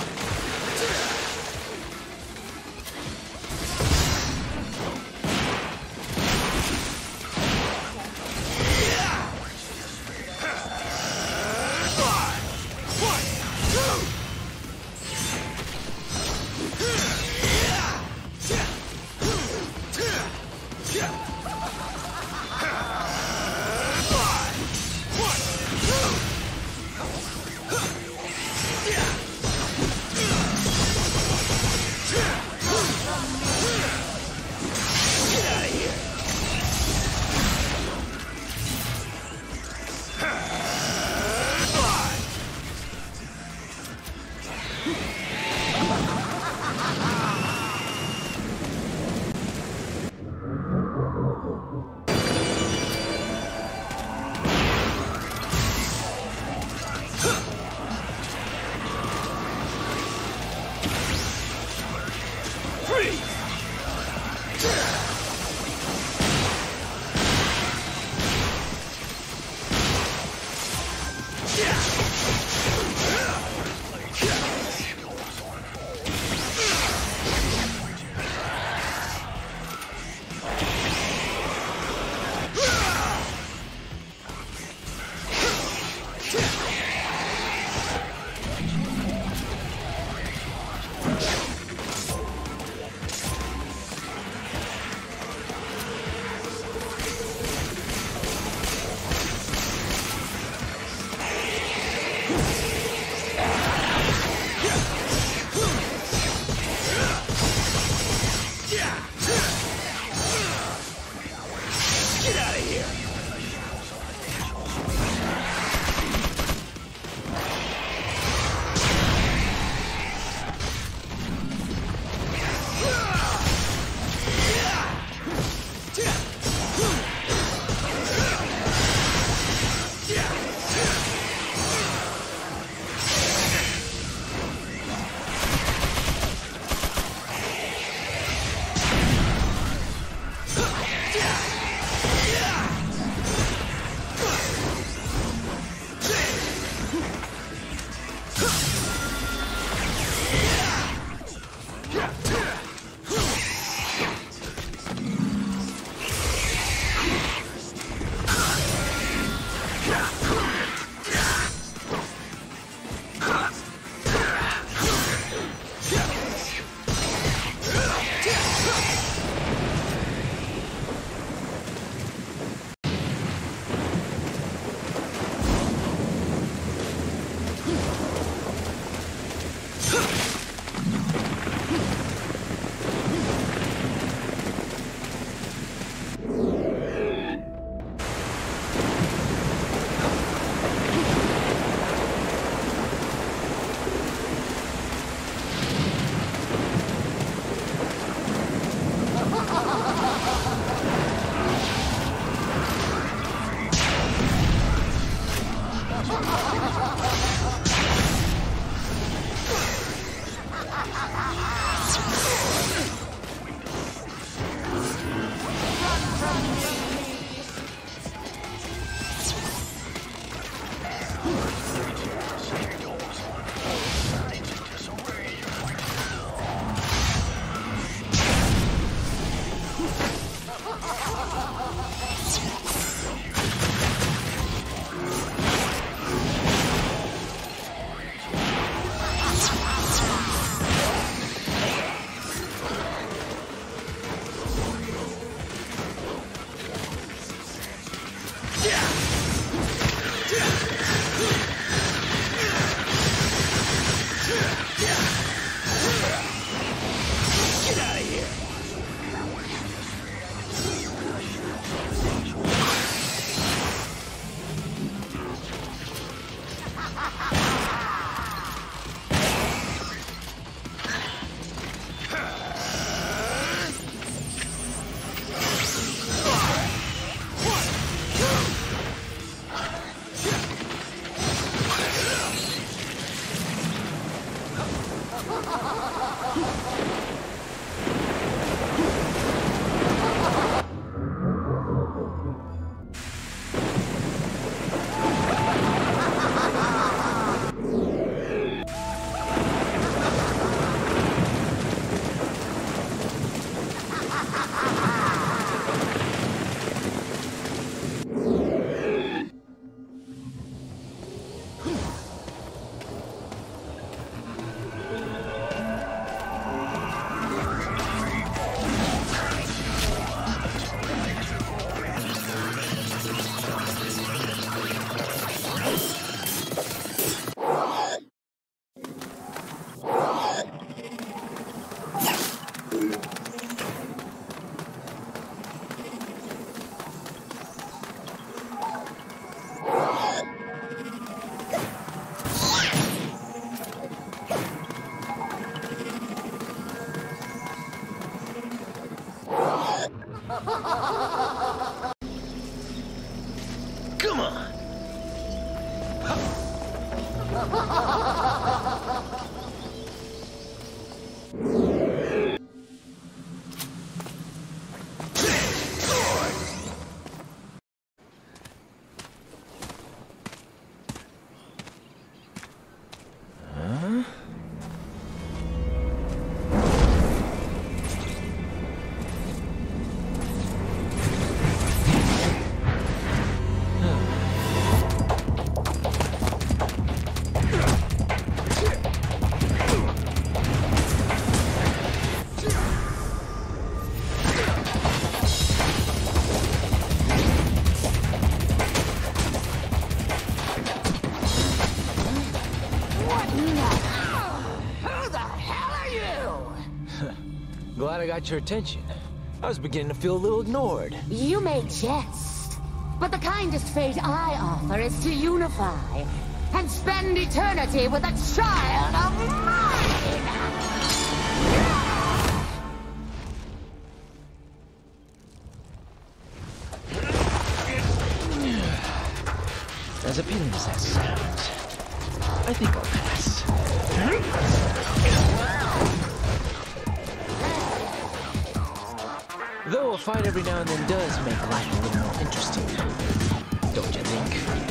こっだ Freeze! course. Glad I got your attention. I was beginning to feel a little ignored. You may jest, but the kindest fate I offer is to unify and spend eternity with a child of mine! As appealing as that sounds, I think Though a fight every now and then does make life a little more interesting. Don't you think?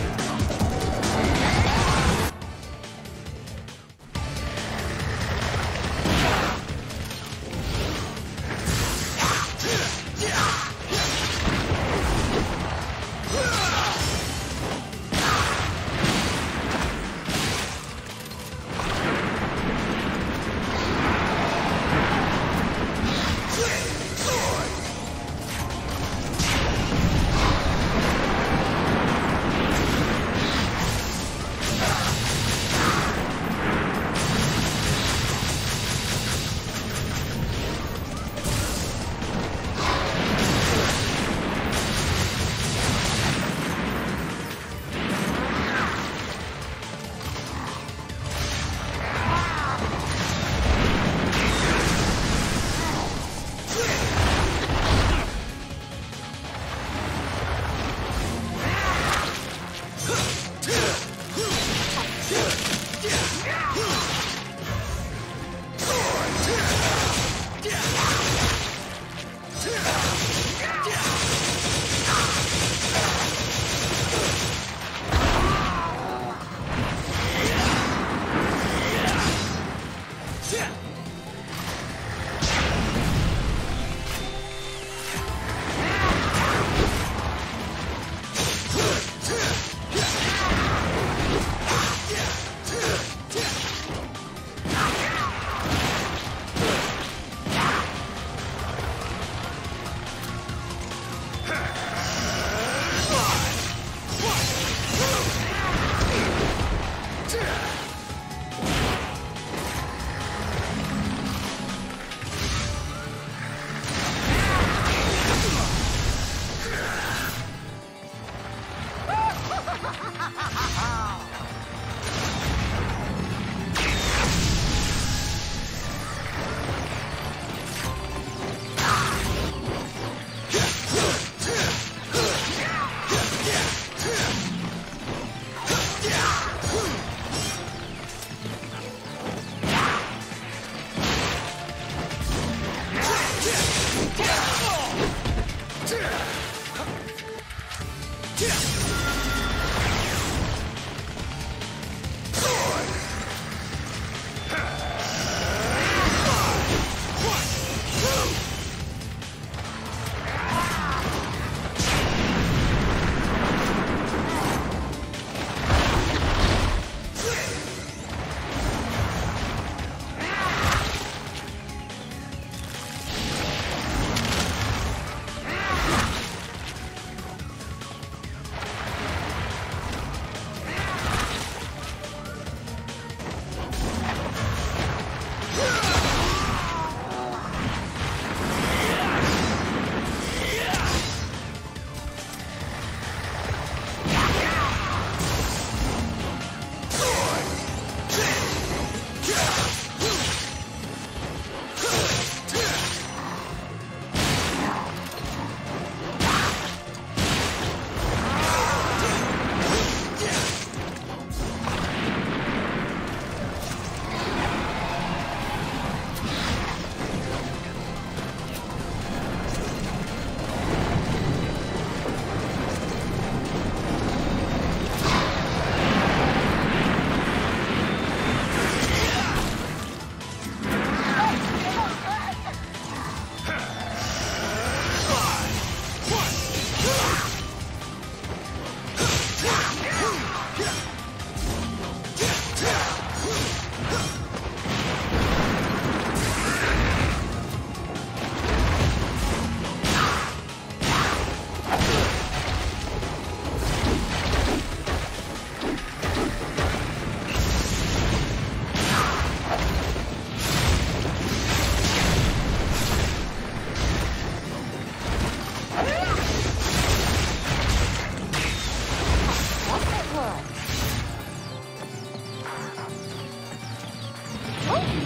Yeah!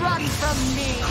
Run from me!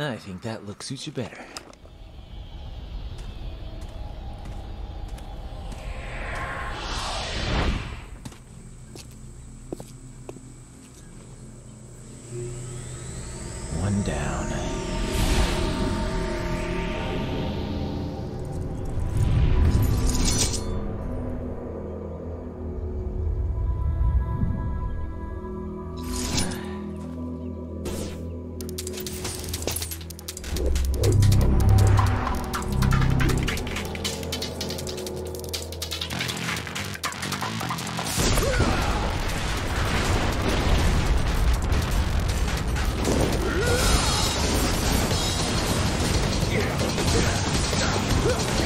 I think that look suits you better. Two